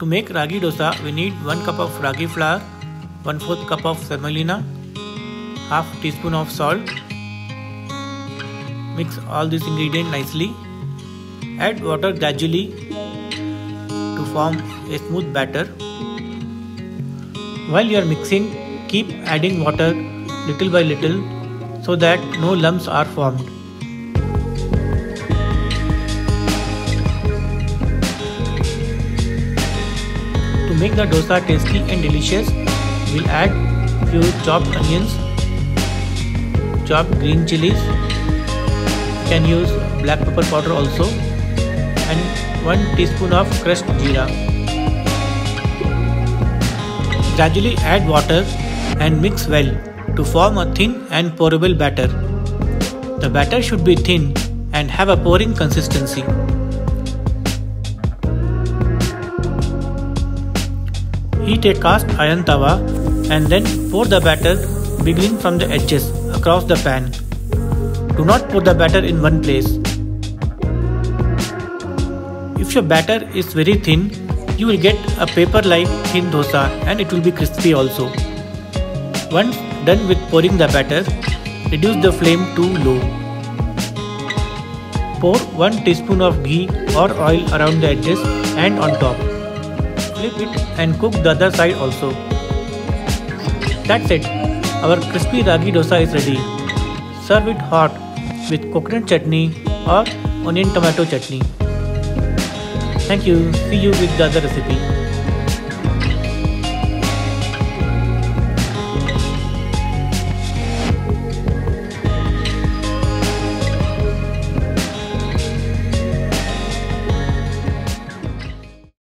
To make ragi dosa, we need 1 cup of ragi flour, 1 4th cup of semolina, half teaspoon of salt. Mix all these ingredients nicely. Add water gradually to form a smooth batter. While you are mixing, keep adding water little by little so that no lumps are formed. Make the dosa tasty and delicious, we'll add few chopped onions, chopped green chilies, can use black pepper powder also and 1 teaspoon of crushed jeera. Gradually add water and mix well to form a thin and pourable batter. The batter should be thin and have a pouring consistency. Heat a cast iron tawa and then pour the batter beginning from the edges across the pan. Do not pour the batter in one place. If your batter is very thin, you will get a paper-like thin dosa and it will be crispy also. Once done with pouring the batter, reduce the flame to low. Pour 1 teaspoon of ghee or oil around the edges and on top. Flip it and cook the other side also. That's it. Our crispy ragi dosa is ready. Serve it hot with coconut chutney or onion tomato chutney. Thank you. See you with the other recipe.